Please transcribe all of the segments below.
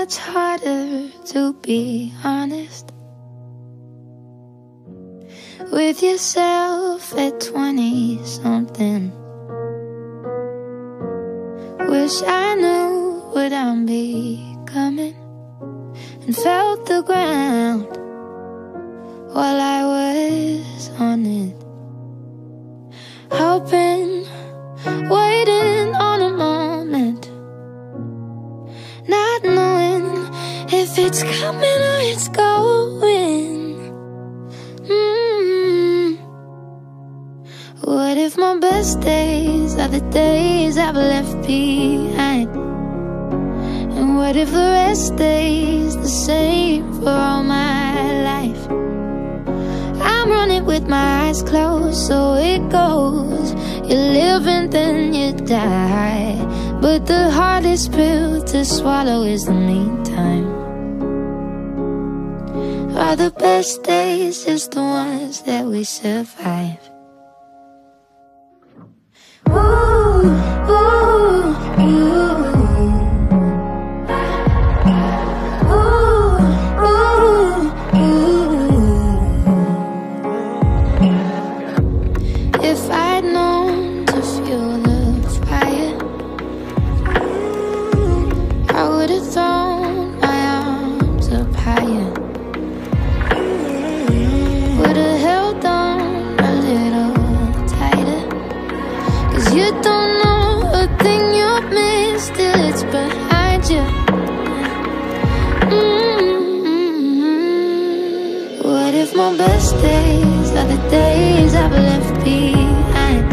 much harder to be honest with yourself at 20 something. Wish I knew what I'm becoming and felt the ground while I was on it. Hoping, it's coming or it's going. Mm. What if my best days are the days I've left behind? And what if the rest stays the same for all my life? I'm running with my eyes closed, so it goes. You live and then you die. But the hardest pill to swallow is the meantime. Are the best days just the ones that we survive? Ooh, ooh, best days are the days I've left behind?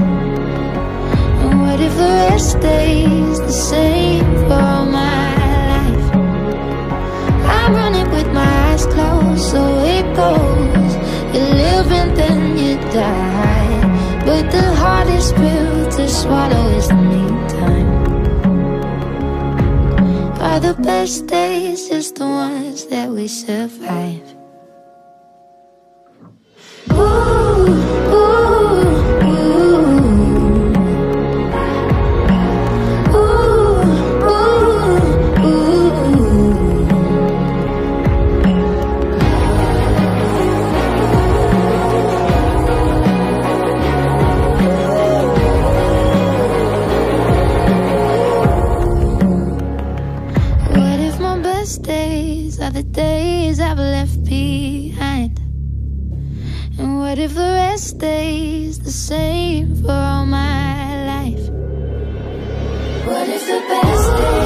And what if the rest stays the same for all my life? I'm running with my eyes closed, so it goes. You live and then you die. But the hardest pill to swallow is the meantime. Are the best days just the ones that we survive? Days are the days I've left behind? And what if the rest stays the same for all my life? What if the best days